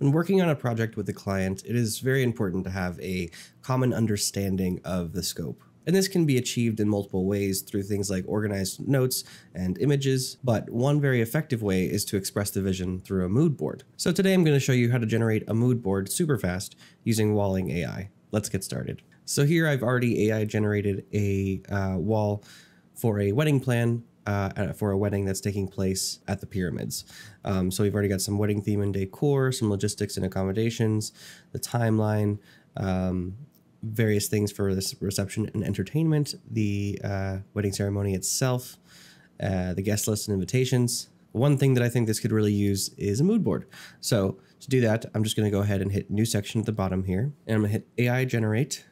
When working on a project with a client, it is very important to have a common understanding of the scope. And this can be achieved in multiple ways through things like organized notes and images, but one very effective way is to express the vision through a mood board. So today I'm going to show you how to generate a mood board super fast using Walling AI. Let's get started. So here I've already AI generated a uh, wall for a wedding plan uh, for a wedding that's taking place at the pyramids. Um, so we've already got some wedding theme and decor, some logistics and accommodations, the timeline, um, various things for this reception and entertainment, the uh, wedding ceremony itself, uh, the guest list and invitations. One thing that I think this could really use is a mood board. So to do that, I'm just going to go ahead and hit new section at the bottom here, and I'm going to hit AI generate.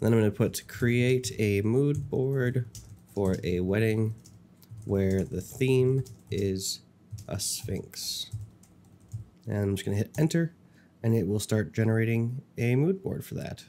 Then I'm going to put create a mood board for a wedding where the theme is a sphinx. And I'm just going to hit enter and it will start generating a mood board for that.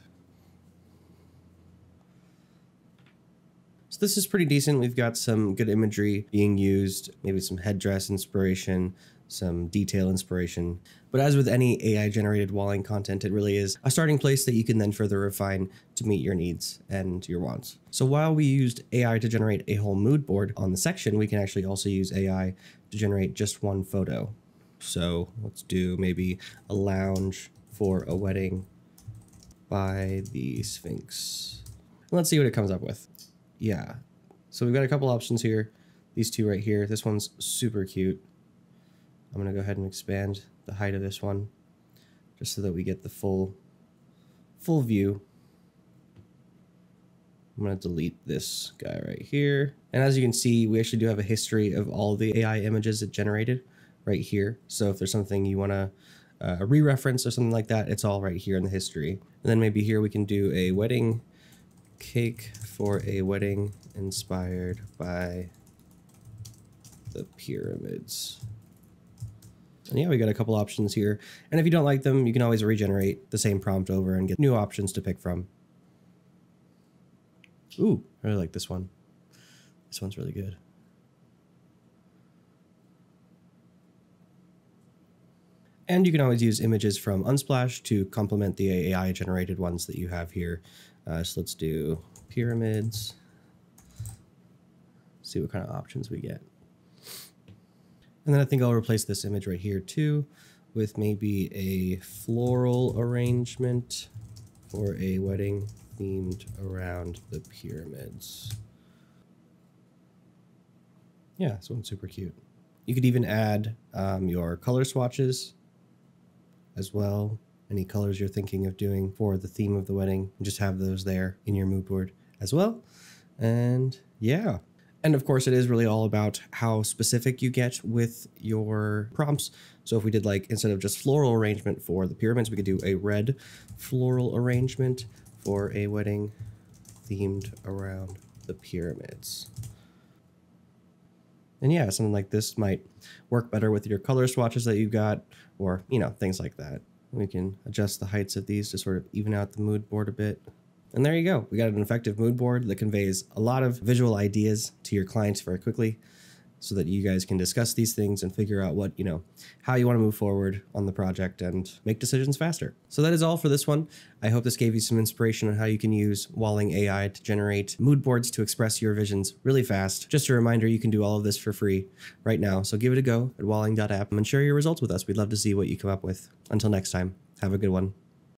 So this is pretty decent. We've got some good imagery being used, maybe some headdress inspiration, some detail inspiration. But as with any AI generated walling content, it really is a starting place that you can then further refine to meet your needs and your wants. So while we used AI to generate a whole mood board on the section, we can actually also use AI to generate just one photo. So let's do maybe a lounge for a wedding by the Sphinx. Let's see what it comes up with. Yeah. So we've got a couple options here. These two right here. This one's super cute. I'm going to go ahead and expand the height of this one just so that we get the full full view. I'm going to delete this guy right here. And as you can see, we actually do have a history of all the AI images it generated right here. So if there's something you want to uh, re-reference or something like that, it's all right here in the history. And then maybe here we can do a wedding cake for a wedding inspired by the pyramids. And yeah, we got a couple options here. And if you don't like them, you can always regenerate the same prompt over and get new options to pick from. Ooh, I really like this one. This one's really good. And you can always use images from Unsplash to complement the AI generated ones that you have here. Uh, so let's do pyramids. See what kind of options we get. And then I think I'll replace this image right here too with maybe a floral arrangement for a wedding themed around the pyramids. Yeah, this one's super cute. You could even add um, your color swatches as well. Any colors you're thinking of doing for the theme of the wedding, just have those there in your mood board as well. And yeah, and of course, it is really all about how specific you get with your prompts. So if we did like, instead of just floral arrangement for the pyramids, we could do a red floral arrangement for a wedding themed around the pyramids. And yeah, something like this might work better with your color swatches that you've got, or, you know, things like that. We can adjust the heights of these to sort of even out the mood board a bit. And there you go. We got an effective mood board that conveys a lot of visual ideas to your clients very quickly so that you guys can discuss these things and figure out what, you know, how you want to move forward on the project and make decisions faster. So that is all for this one. I hope this gave you some inspiration on how you can use Walling AI to generate mood boards to express your visions really fast. Just a reminder, you can do all of this for free right now. So give it a go at walling.app and share your results with us. We'd love to see what you come up with. Until next time, have a good one.